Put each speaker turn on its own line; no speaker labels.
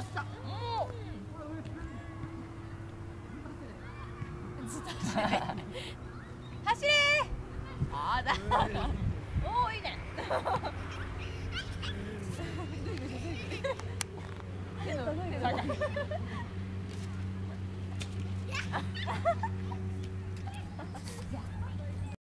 した。
もう。ずっと走れ。走れ。あーだ。おおいいね。手の手の